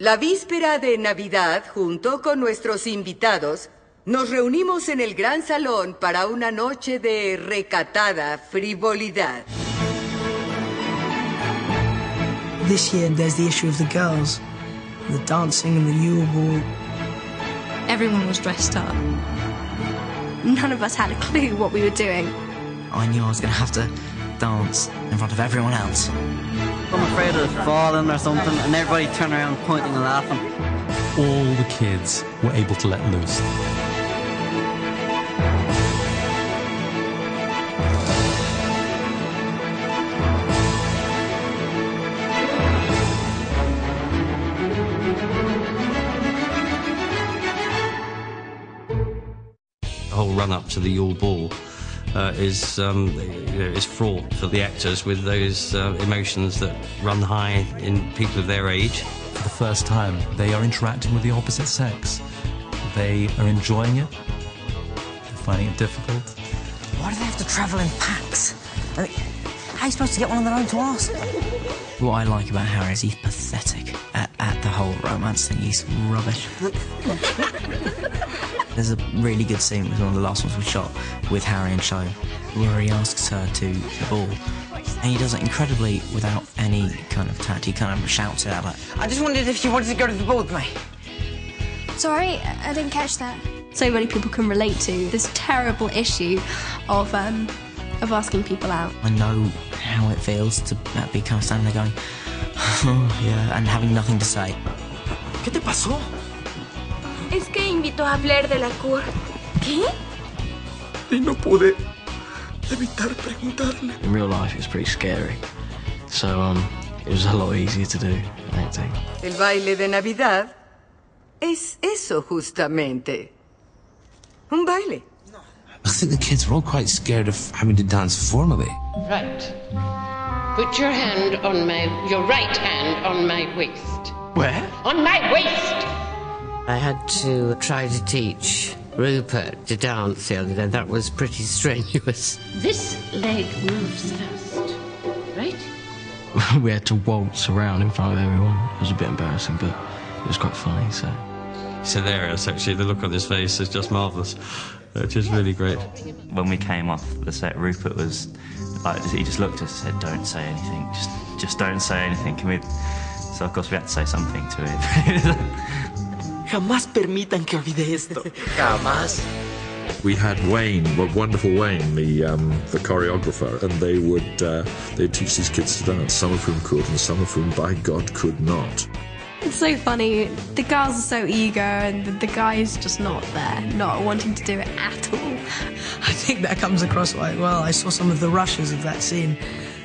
La víspera de Navidad, junto con nuestros invitados, nos reunimos en el gran salón para una noche de recatada frivolidad. This year, there's the issue of the girls, the dancing and the Yule Ball. Everyone was dressed up. None of us had a clue what we were doing. I knew I was going to have to dance in front of everyone else. I'm afraid of falling or something, and everybody turned around pointing and laughing. All the kids were able to let loose. The whole run up to the Yule Ball uh, is um, you know, is fraught for the actors with those uh, emotions that run high in people of their age. For the first time, they are interacting with the opposite sex. They are enjoying it, they're finding it difficult. Why do they have to travel in packs? I mean, how are you supposed to get one on their own to ask? What I like about Harry is he's pathetic at, at the whole romance thing. He's rubbish. There's a really good scene, it was one of the last ones we shot, with Harry and Cho, where he asks her to the ball. And he does it incredibly without any kind of tact. He kind of shouts it out like, I just wondered if you wanted to go to the ball with me. Sorry, I didn't catch that. So many people can relate to this terrible issue of um, of asking people out. I know how it feels to be kind of standing there going, oh, yeah, and having nothing to say. ¿Qué te pasó? Es que invitó a Blair de la Cour. ¿Qué? Y no pude evitar preguntarle. In real life, it's pretty scary. So, um, it was a lot easier to do acting. El baile de Navidad es eso justamente. Un baile. I think the kids were all quite scared of having to dance formally. Right. Put your hand on my, your right hand on my waist. Where? On my waist! I had to try to teach Rupert to dance the other day. That was pretty strenuous. This leg moves first, right? we had to waltz around in front of everyone. It was a bit embarrassing, but it was quite funny, so. It's hilarious, actually. The look on his face is just marvellous, which is really great. When we came off the set, Rupert was like, he just looked at us and said, "Don't say anything. Just, just don't say anything." Can we? So of course we had to say something to it. Jamás permitan que olvide esto. Jamás. We had Wayne, well, wonderful Wayne, the um, the choreographer, and they would uh, they'd teach these kids to dance. Some of whom could, and some of whom, by God, could not. It's so funny. The girls are so eager, and the, the guys just not there, not wanting to do it at all. I think that comes across quite well. I saw some of the rushes of that scene,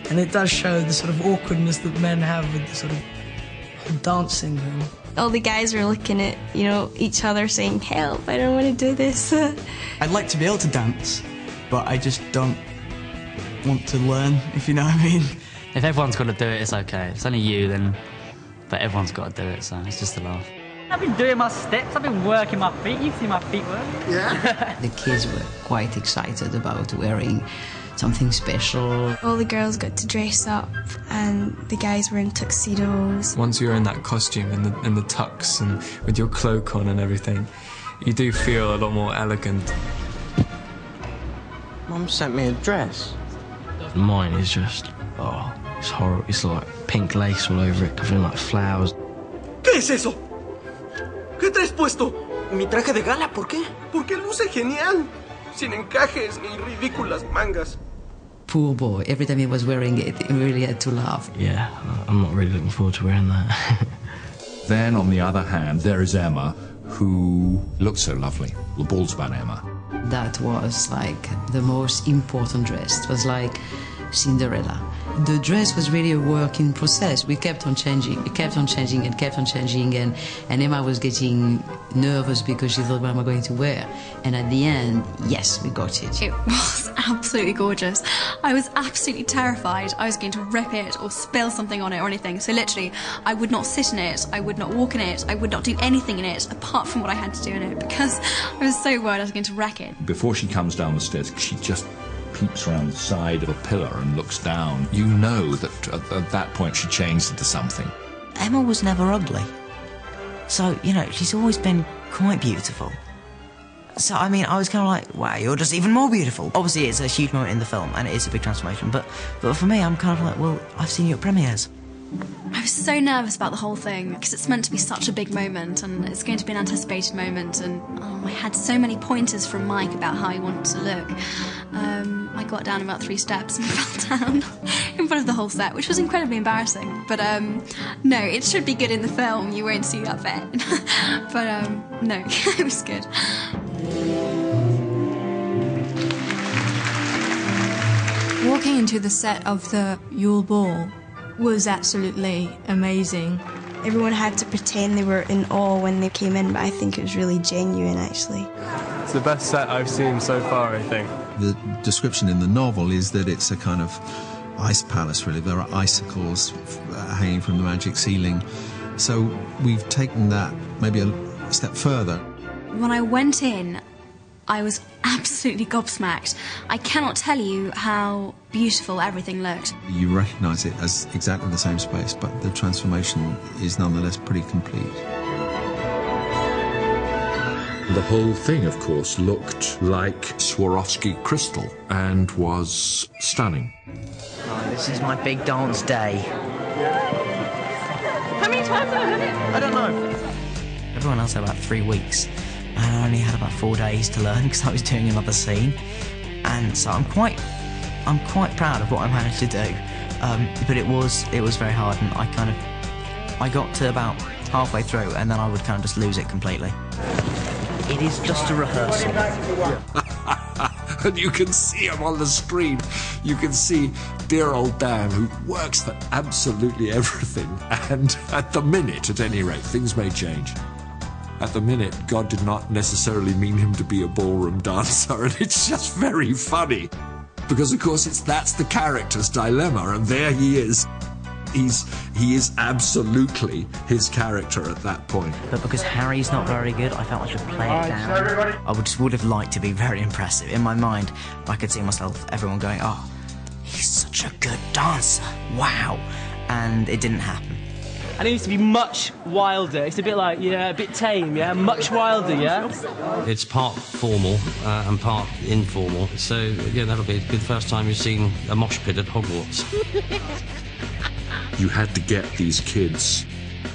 and it does show the sort of awkwardness that men have with the sort of dancing thing. All the guys were looking at, you know, each other saying, help, I don't want to do this. I'd like to be able to dance, but I just don't want to learn, if you know what I mean. If everyone's got to do it, it's okay. If it's only you, then. But everyone's got to do it, so it's just a laugh. I've been doing my steps, I've been working my feet. You see my feet work? Yeah. the kids were quite excited about wearing something special. All the girls got to dress up, and the guys were in tuxedos. Once you're in that costume and the, and the tux and with your cloak on and everything, you do feel a lot more elegant. Mum sent me a dress. Mine is just, oh, it's horrible. It's like pink lace all over it, covered in like flowers. ¿Qué es eso? ¿Qué traes puesto? Mi traje de gala, ¿por qué? Porque luce genial. Sin encajes ni ridículas mangas. Poor boy, every time he was wearing it, he really had to laugh. Yeah, I'm not really looking forward to wearing that. Then, on the other hand, there is Emma, who looks so lovely. The ball's about Emma. That was like the most important dress. It was like Cinderella. The dress was really a work in process. We kept on changing. We kept on changing and kept on changing, and, and Emma was getting nervous because she thought, what am I going to wear? And at the end, yes, we got it. It was absolutely gorgeous. I was absolutely terrified I was going to rip it or spill something on it or anything. So literally, I would not sit in it, I would not walk in it, I would not do anything in it apart from what I had to do in it because I was so worried I was going to wreck it. Before she comes down the stairs, she just peeps around the side of a pillar and looks down. You know that at, at that point she changed into something. Emma was never ugly. So, you know, she's always been quite beautiful. So, I mean, I was kind of like, wow, you're just even more beautiful. Obviously, it's a huge moment in the film, and it is a big transformation, but, but for me, I'm kind of like, well, I've seen you at premieres. I was so nervous about the whole thing because it's meant to be such a big moment and it's going to be an anticipated moment. And oh, I had so many pointers from Mike about how he wanted to look. Um, I got down about three steps and fell down in front of the whole set, which was incredibly embarrassing. But um, no, it should be good in the film. You won't see that bit. but um, no, it was good. Walking into the set of the Yule Ball was absolutely amazing. Everyone had to pretend they were in awe when they came in, but I think it was really genuine actually. It's the best set I've seen so far, I think. The description in the novel is that it's a kind of ice palace, really. There are icicles hanging from the magic ceiling. So we've taken that maybe a step further. When I went in, I was absolutely gobsmacked. I cannot tell you how beautiful everything looked. You recognise it as exactly the same space, but the transformation is nonetheless pretty complete. The whole thing, of course, looked like Swarovski crystal and was stunning. Oh, this is my big dance day. How many times have I done it? I don't know. Everyone else had about three weeks, and I only had about four days to learn because I was doing another scene. And so I'm quite, I'm quite proud of what I managed to do. Um, but it was, it was very hard, and I kind of, I got to about halfway through, and then I would kind of just lose it completely. It is just a rehearsal. and you can see him on the screen. You can see dear old Dan, who works for absolutely everything. And at the minute, at any rate, things may change. At the minute, God did not necessarily mean him to be a ballroom dancer, and it's just very funny. Because, of course, it's that's the character's dilemma, and there he is. He's he is absolutely his character at that point. But because Harry's not very good, I felt I should play it down. I would, would have liked to be very impressive. In my mind, I could see myself, everyone going, oh, he's such a good dancer. Wow. And it didn't happen. And it needs to be much wilder. It's a bit like, yeah, a bit tame, yeah? Much wilder, yeah? It's part formal uh, and part informal. So, yeah, that'll be a good first time you've seen a mosh pit at Hogwarts. you had to get these kids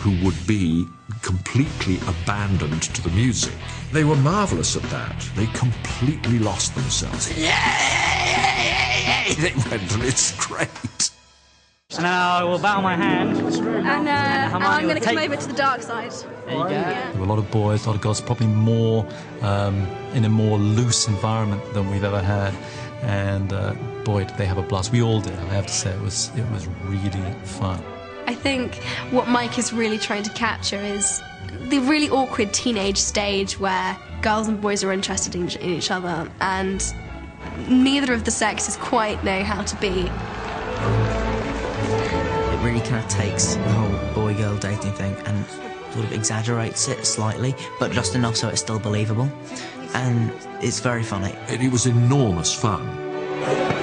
who would be completely abandoned to the music. They were marvelous at that. They completely lost themselves. Yay! They went, and it's great. So now I will bow my hand. And, uh, and I'm going to come over to the dark side. There you go. There were a lot of boys, a lot of girls, probably more um, in a more loose environment than we've ever had. And uh, boy, did they have a blast. We all did. I have to say, it was it was really fun. I think what Mike is really trying to capture is the really awkward teenage stage where girls and boys are interested in, in each other, and neither of the sexes quite know how to be. It really kind of takes the whole boy girl dating thing and sort of exaggerates it slightly, but just enough so it's still believable. And it's very funny. It, it was enormous fun.